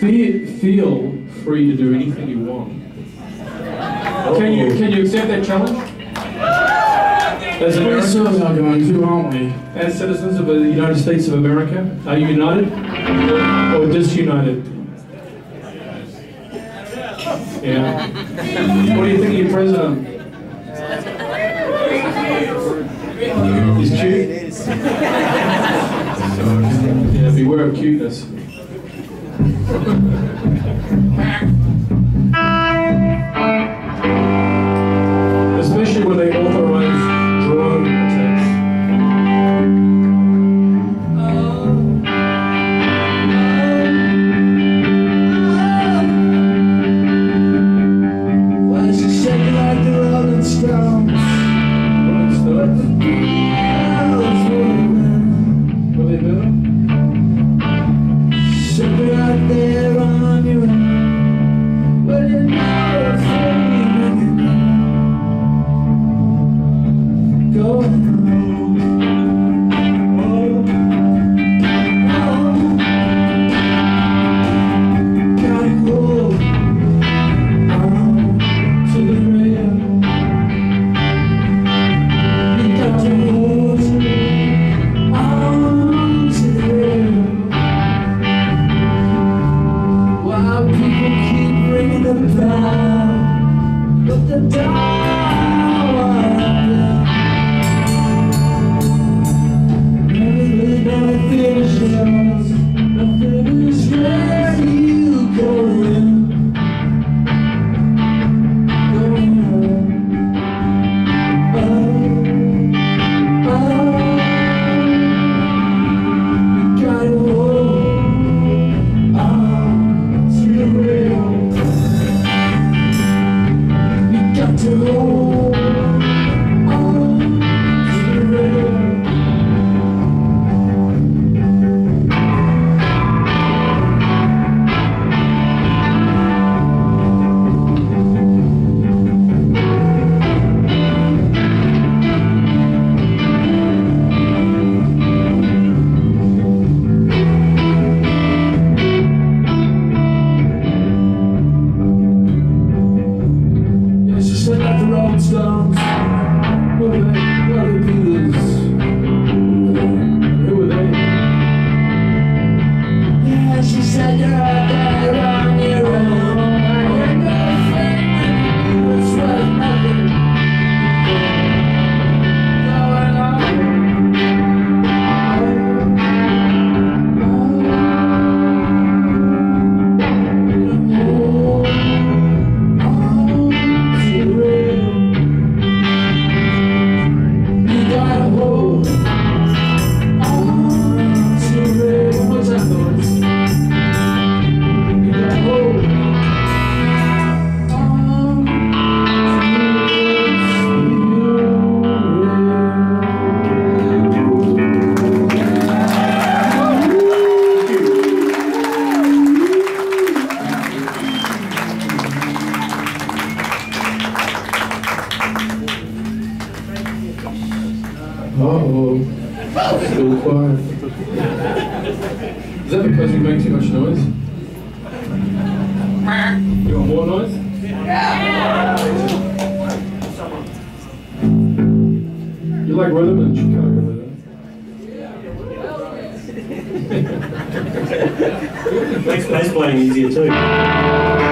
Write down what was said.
Feel, feel free to do anything you want. Can you can you accept that challenge? As Americans, certainly are going to, aren't we? as citizens of the United States of America, are you united or disunited? Yeah. What do you think of your president? He's cute. Yeah, beware of cuteness. Especially when they authorize drone attacks. Why shaking like the? Rolling Stones? Ringing the bell, but the door Never, never finishes. Nothing is Uh-oh. Still quiet. Is that because we make too much noise? You want more noise? Yeah. You like rhythm and Chicago rhythm? Makes bass playing easier too.